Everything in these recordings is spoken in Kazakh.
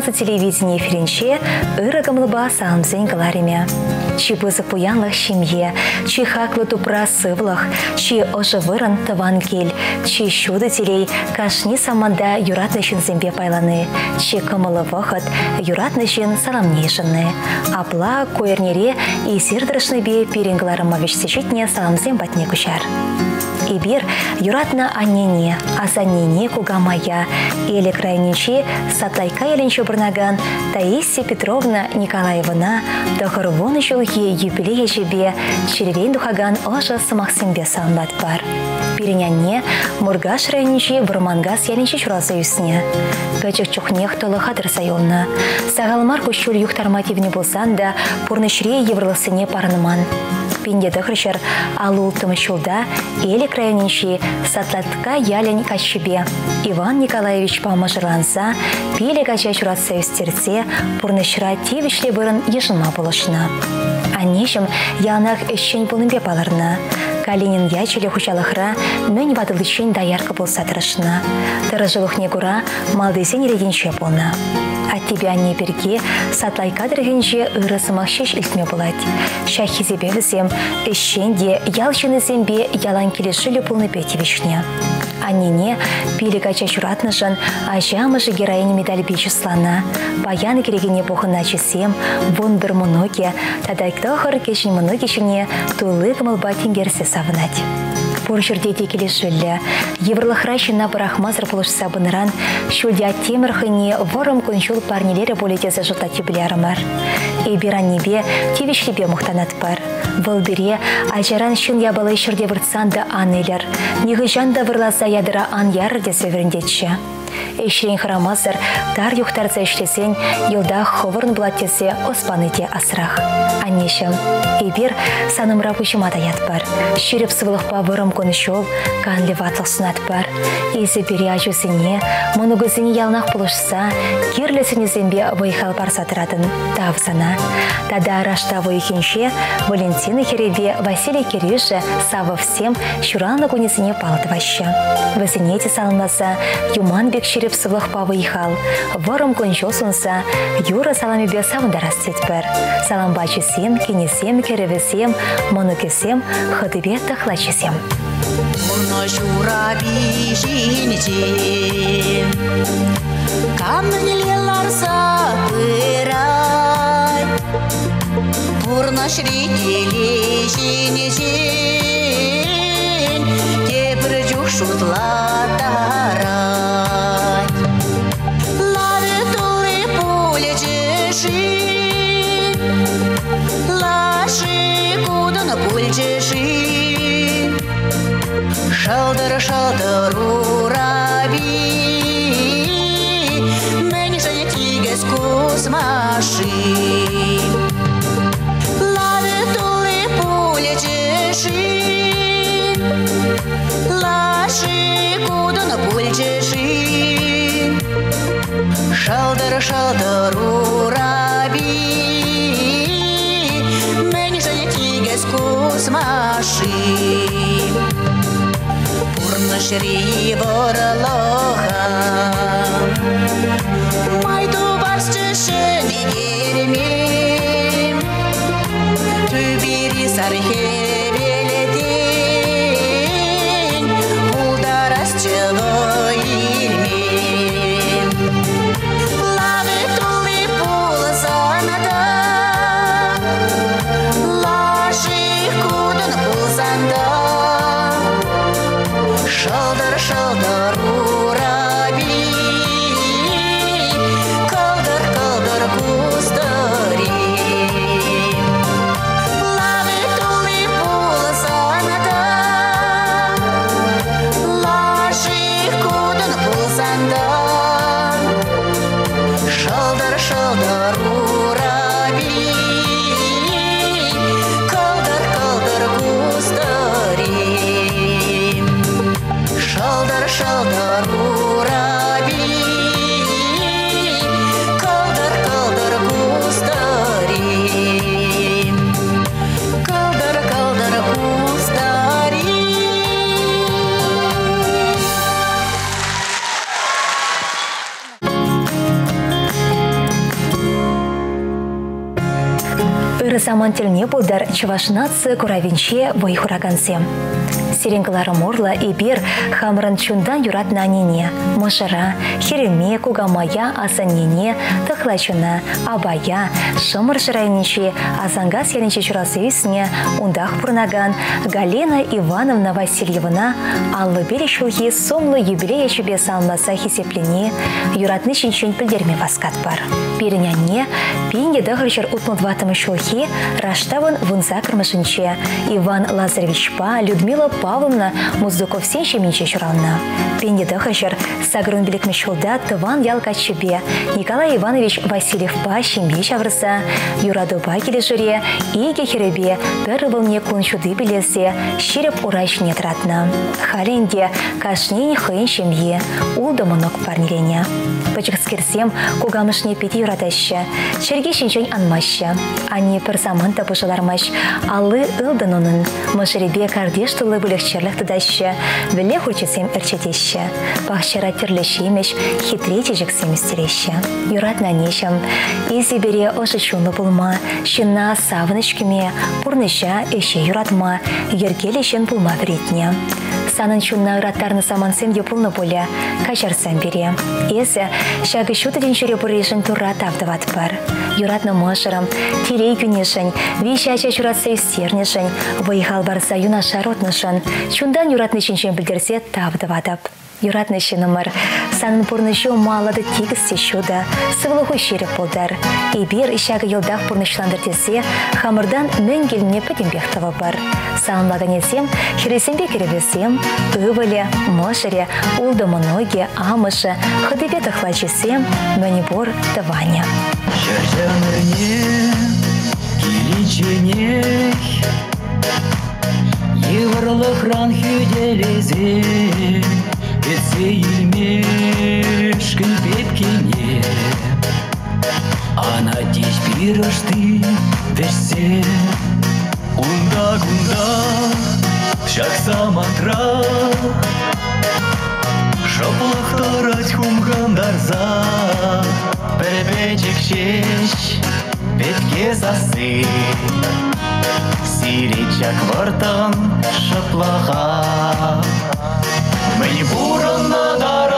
Телевидение ференче ырыгымлыба салымзен кылареме. Чи бызы пуянлых семье, чи хаклы тупра сывлых, чи ожывырын тыван чи шуды телей кашни саманда юратны зембе пайланы, чи кымылы вахыт юратны шын саламнешынны. Апла койернере и сирдырышны бе перенгларыма вешсешетне саламзен батне кушар. Ибир юратна аннене, асаннене кугамая, или крайничи сатлайка еленче бұрнаган Таисия Петровна Николаевна тохырвоны жылге юбилей жебе черевен духаган ожа самақсымбе салынбат бар. Пиренянне Мургаш районичи Бурмангас яленче чурасы үсіне. Качық чухнех толы хадыр сайолна. Сағалмар күшіл юхтармативне болсан да пурнышре еврлысыне парныман пинде дăхрщр алултым çулда элек районинчи сатлатка ялень каччебе. Иван Николаевич памажырланса, пеле кача чуратса өстерсе, пурнышра тивишле бұрын болышына. Аннешім янах эшшен пулынбе паларына. Калинин ячеле хучалыхра мөн вадылычен даярка болса тырышына. Тырыжылыхне кура малдесен ерегенше болна. А тебя не берге сатлай кадрыгенже ырысымақ шеш илтме болать. Шахизебе візем, эшшенде ялшыны зембе ялан келешілі пулны петевишне. Аннене пилі кача чуратнышын, ажамыжы героине медаль бечіслана. Баян керегене похына чесем, вон бір мұноге, тадайктахыр кешін мұногешіне тулы кымылба тенгерсе савынать. Пур жерде текелі жүлі. Еврлықра шына бірахмазыр бұлышса бұныран, шүлде темір хыне ворым күншіл парнелері болетезі жұта тюбілярымар. Эбиран небе тевешлебе мұқтанат бар. Вăлбире ажаран шын ябалы шырде выртсан да анелер. Ниғы жанда вырласа ядыра ан ярыде сөверіндетші. Эшрен храмазыр, дар юхтарца ишлесен, йылда ховырн блаттесе оспаныте асрах. Аннешім, эбир санымра пучыма ят бар. Ширіп сывылықпа вырым конышол, канлі ватлық сунат бар. Езі бері ажусыне, мұнығызыне ялнақ бұлышса, кирлесіне зембе вайхал бар сатыратын тавзана. Тада рашта вайхенше, Валентина Херебе Василий Кирюша сава всем шуранлы кунесіне палытывашы. Візінете салынмаса, юман ширіп сывлықпа вайхал. Вырым коншол сунса, юра салами бе савындарас цетпір. Саламба чесем, кенесем, керевесем, монукесем, хыдыбе тахлачесем. Мұны жура бейжінже, камнелер сапырай, Бурна шринеле жинежен, Кепір жүк шутлатарай. чеши, лаши, куда на пульте чеши. Шалдыр, шалдыр, ураби, мені және тигіз кузмаши. Лады тулы пуль чеши, лаши, куда на пульте чеши. Шалдыр шалдыр ураби, Мені және тигес космашин. Пурнышри борлоха, Майту саман тіліне болдар чывашнацы куравинче вой хурагансе. Сиренгалары морла и бир хамран чундан юрат нанине, мышыра, хереме, кугамая, асанене, тахлачуна, абая, шымыр жырайниче, азангас яниче чурасы үсіне, ундах пурнаган, Галина Ивановна Васильевна, аллы бере шулхи сомлы юбилея чубе салмаса хисеплене, юратны шинчен пілдерме васкат бар. Переняне, пинге дағырчыр утмудватымы шулхи, раштавын вунза кірмішінче, Иван Лазаревич Па, Людмила Павловна Муздуков сенші менче шуранна. Пенде дағырчыр сагрун білікмі шулда тыван ялка чебе, Николай Иванович Васильев Па шембе шаврыса, юрадуба келе жүре, иге херебе, бір вылне куншуды білесе, шереп урайшне тратна. Халенде кашнен хын шемье, улды монок парнилене. Пачықскерсем кугамышне пети юраташы, черге шинчен анмашы. Ани пір заман табышылармаш, алы ылдын оның, мышыребе кардеш тулы бүлікчерлік тұдашы, віле хучесем әрчетеші. Бақшара тірлешемеш, хитрети жіксем істереші. Юратна нешім, изи бере ошы шуны бұлма, шына савынышкіме, пұрныша эше юратма, ергелешен бұлма вретне. Санын чунна ыраттарны самансем епулны боле, качарсам бере. Эсі, шағы шутыден жүре бұрешін тұра тавдыват бар. Юратны мышырым, тирей күнешін, вишача чуратса үстернешін, вайхал барса юнаша ротнышын, чундан юратны шинчен білдерсе тавдыватып. Юратны шинымыр, санын пурнышу малады тигіссе шуды, сывлығы шеріп болдар. Ибир ишағы елдақ пурнышландыртесе, хамырдан мәңгеліне пөдембектіві бар. Санлаганесем, хересембе керебесем, ывыле, мышыре, улды мұноге, амышы, хыдыбе тұхлачесем, мәнебор тываня. Шәржәмірне келеченек Еврлық ран хюделезе Бетсе илмешкін пепкене Ана теш пирышты вешсе Унда гунда шакса матра Шаплақтарать хумгандарза Перебечек шеш Бетке сасы Сиречак вартан шаплаға Мені буранна дара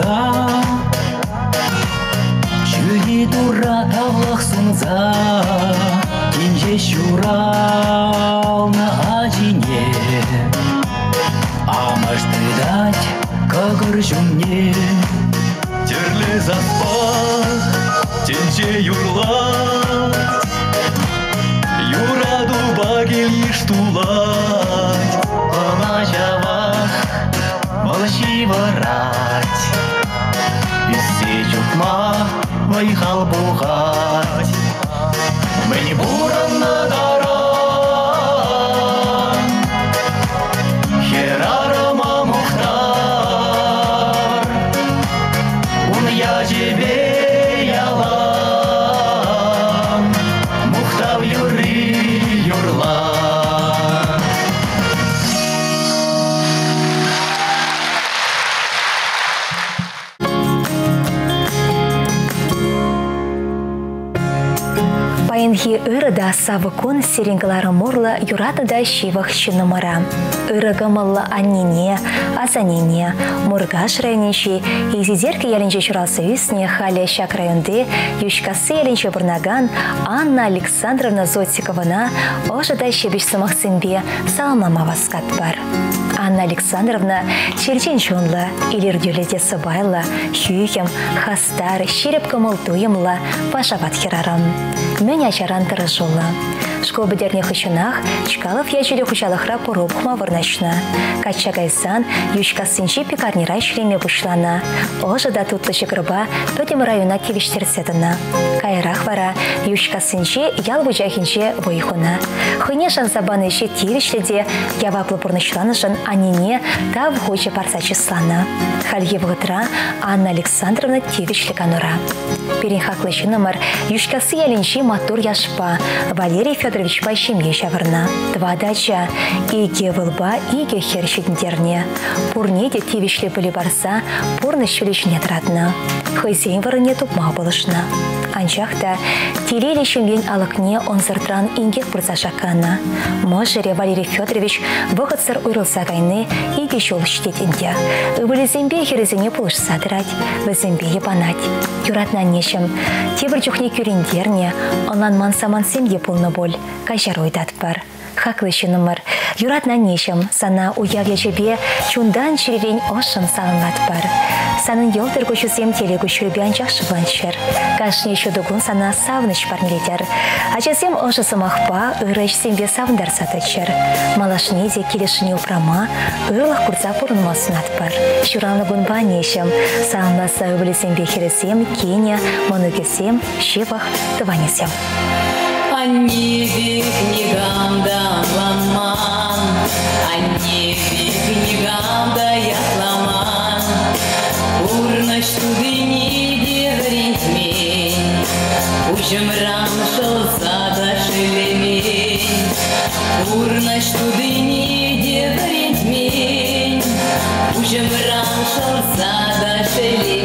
жылза Чүги тура тавлық сынза Кинже шурална ажине Амаш тыдать кагыр жүмне Терле заспах, тенче юрлать Юраду багел иштулать вайхал буғать ырыда савыкун сиренгалары морла юратыда шивах чынымыра. Ырыгымылла аннине, азанине, мургаш районечи, изидерки ялінче чурасы үсне халя шак районде, юшкасы ялінче бурнаган Анна Александровна Зотикована ожыда шебеш сымақсынбе салмама васкат бар. Анна Александровна черчен чонла, илердюледе сыбайла, хюхем, хастар, шереп кымыл туйымла, пашават херарам. Мен ачаран тырышулы. Школ бедерне хычынах, чкалов ячеле хучалахра поруп хма вырначна. Кача гайсан, ючка сынчи пекарнира шреме бушлана. Ожы да тутлы чекрба, пөтем района кевиштерседына. Кайрах вара, ючка сынчи ял вучахинче войхуна. Хыне шансабаны еше тивишледе, яваплы пурнычланышын анине та вхоче парса числана. Халье вғытра Анна Александровна канура. Перенхаклы номер юшкасы ялинчи матур яшпа Валерий Федорович пайшемге шавырна. Два дача, иге вылба, иге хершидіндерне. Пурне де тивишле білі барса, пурны шүлешіне тұратына. Хызейн варыне тупма болышна. Анчахта телеле шемген алыкне онзыртран ингек бұрса шакана. Можере Валерий Федорович вғытсыр уйрылса кайны иге жол штетінде. Вылезембе херезене пулышса дырать, візембе ебанать. Юратна нешім, тебір жүхне күрендерне, онлан мансаман семге пулны боль, кайжар ойдат бар. Хаклы номер. Юратна нешім, сана уяг ячебе чундан чиревень ошын салынат бар. Санын елтер көшісем телегі шүрбян жақшываншыр. Кашне шудугун сана савныш парнелетер. Ачасем ошы сымақпа, ырыш сембе савындар сатычыр. Малашнезе келешіне упрама, ырлық курса пұрынмасын бар. Шуранлы гунба нешім, салынласа өбілесембе хересем, кеня, монугесем, шивах, тыванесем. О небе книгам да ломан, О небе книгам да я сломан. ломан. Урнач туды не дерить мень, Учим раншал сада шелемень. Урнач туды не дерить мень, Учим раншал сада шелемень.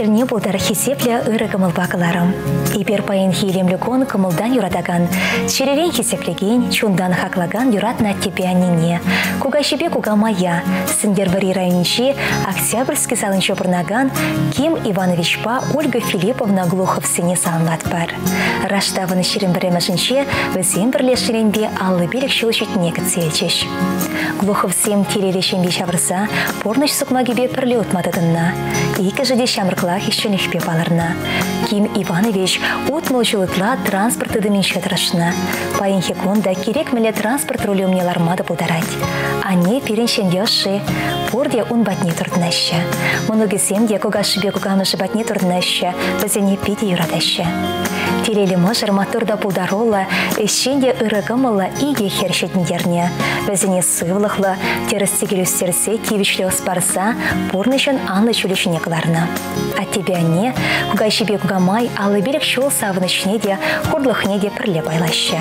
Телелі тіліне бұлдар хесеплі ұры кымыл бақыларым. Ибер пайын хейлемлі кон кымылдан юрадаган. Черерен хесеплеген, чундан хаклаган юратна тебе анине. Куга шебе куга мая. Сіндер вари райончи Октябрьский салын чопырнаган Ким Иванович па Ольга Филипповна Глухов сене салынлат бар. Раштавыны шерен біремішінше візен бірлешеренде аллы берек шылышетіне кітселчеш. Глухов сем телелешенбе шабырса, порныш сукмагебе пірле отмадыдынна. Икі жыде шамырклах еще нехпе балырна. Ким Иванович утмыл жылытла транспорт ыдымен шетрашна. Пайын хеконда керек міле транспорт рулемнелармады бұлдарать. Ане переншен йоши, порде он батне турднаща. Много семье кога шибе кугамышы батне турднаща, бізіне пиде юрадаща. Телелі мұжыр моторда пулдарола, эшенде ырығымыла иге хершетіндерне. Бізіне сывлықлы, терістегілі үстерсе кивішлі оспарса, порнышын анлы чүлішіне кыларны. А тебе не, куга шибе кугамай, алы берек шол савынышне де, хурлықне де пірле байлаща.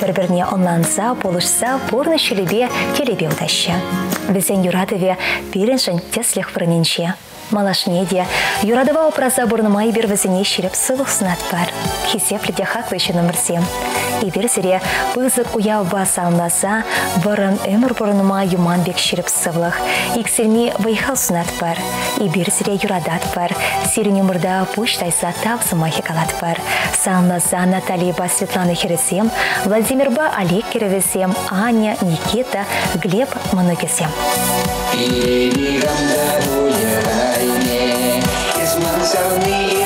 Бір-біріне онланса, болышса, порны шүлебе, телебе удаща. Бізен юрадыве пиреншін теслех вырненше. Малашне де, юрадыва опраза бұрнымай бір візіне шіріп сылық сынат бар. Хесепліде хақлы еще номер 7. Ибір уяв бас алынаса, бұрын өмір бұрыныма юман бек шіріп сывлық. Иксерме вайхал сынат бар. Ибір сіре юрадат бар. Сиріне мұрда пуштайса тавсыма хекалат бар. Наталья ба Светлана Хересем, Владимир ба Олег Кировесем, Аня, Никита, Глеб Манукесем. Саргаек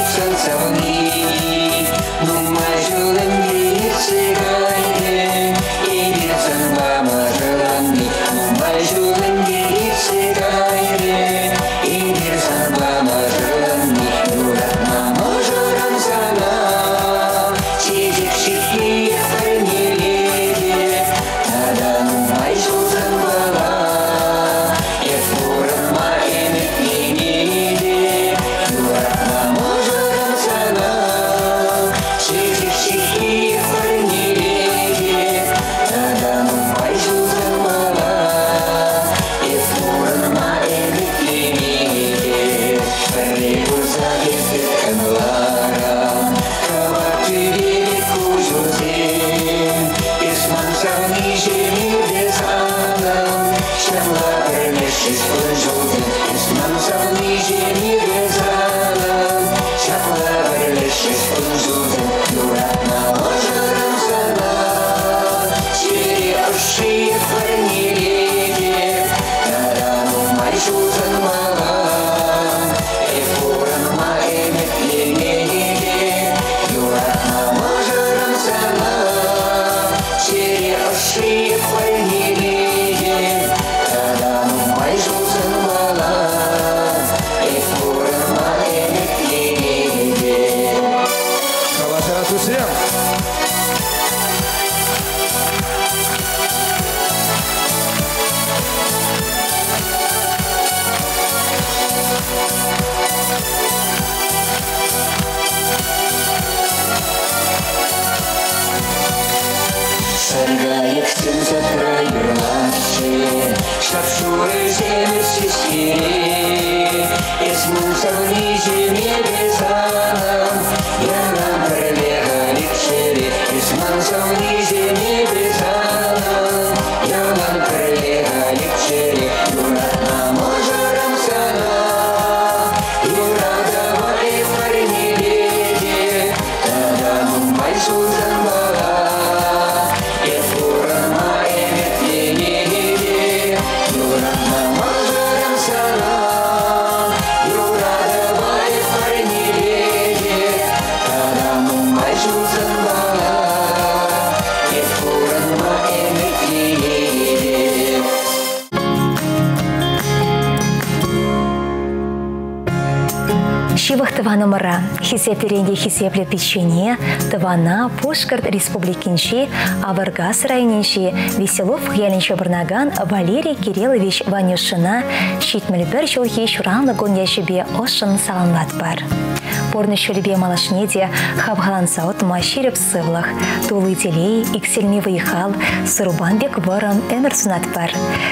Мыра, хисептеренде хисепле печене, тывана Пушкарт республикинчи, Аваргас районинчи, Веселов хыялинче бұрнаган Валерий Кириллович Ванюшина, шитміл бір жылхи шуранлы гоньяшібе ошын салынлат бар. Порны шөлбе малашнеде хабгаланса отма шереп сывлах. Тулы телей, иксельми выехал, сырубанбек варам эмір сунат бар.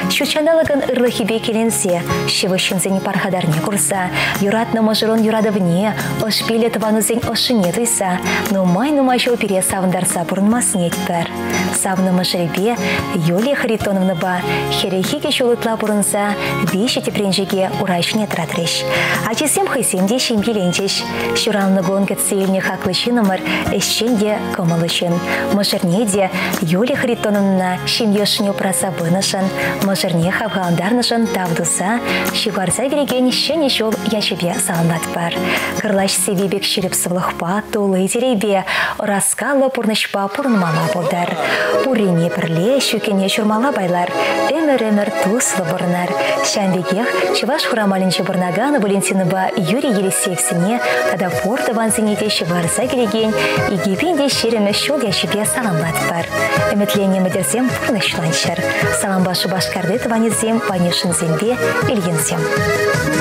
Шучаналаган ырлахибе келенсе, шевышынзен пархадарне курса, юратна мажырон юрадывне, ошпиле тванузен ошыне туйса, но май нумай шо пере савындарса бұрынмас нетпір. Савны мажыребе, Юлия Харитоновна ба, херехиге шулытла бұрынса, бейші тепренжеге урайшыне тратреш. Ачесем хайсемде шембеленчеш. Шуралны гонгет сейлне хаклышынымыр, эшченде кымылышын. Мажырнеде Юлия Харитоновна шемешіне праса вынышын, мажырне хавгаландарнышын тавдуса, шигарса кереген шене шол яшебе салынат бар. Кырлаш себебек шеріп сывлықпа, толы теребе, раскалы пурнышпа пурнмала болдар. Пурине пірле, шүкене шурмала байлар, өмір-өмір туслы бұрнар. Шәмбегех, Чеваш хурамалинче бұрнаганы Валентинова Юрий Елисеевсіне, тада порты ванзинете шеварса келеген, игепенде шеремі шол яшебе саламбат бар. Үмітлене мүдірзем пурнышланшыр. Саламбашы башкарды тванезем, панешінзембе, ильензем.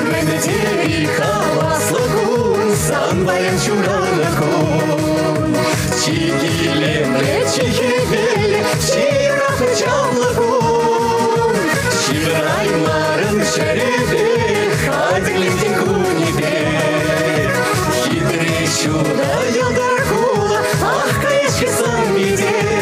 Медетери хаваслыгун, санбайын чураныкун. Чигилемре чигебеле, чирахы чавлыгун. Шибраймарын шәребе, Да я йогаркула, ах, конечно, сам идея.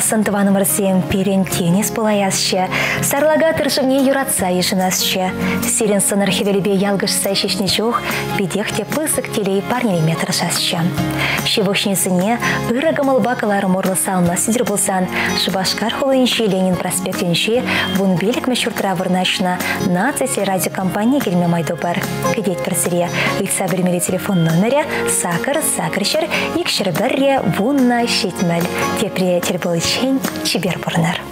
Сантываным ырсем перен тенес болаясшы. Сарлага тыршымне юратса ешінасшы. Сирен сыныр хевелебе ялгышса шешне жоқ, бедехте пысык телей парнелеме тыршасшы. Шевушнесіне ыры гымылба кылары морлы салына сидер болсан, Шыбашкар холынши Ленин проспектінші вун белік мәшуртыра вырнашына нациясе радиокомпания келме майду бар. Кедет персере, ұйтса бермелі телефон номері сакыр сакыршыр икшір бірре вунна шетмәл. Тепре тербол чен чибер бұрынар.